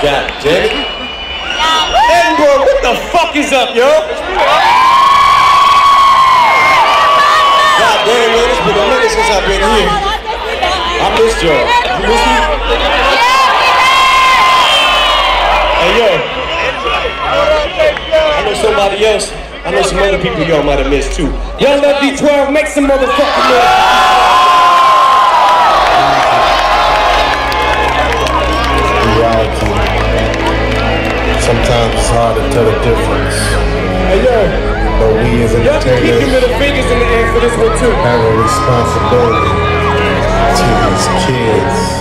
God damn it. Edinburgh, what the fuck is up, yo? God damn it, it's been a minute since I've been here. I missed y'all. You missed me? Hey, yo. I know somebody else. I know some other people y'all might have missed, too. Y'all love D12, make some motherfucking noise. sometimes it's hard to tell the difference. Hey, yo. But we as entertainers have a responsibility to these kids.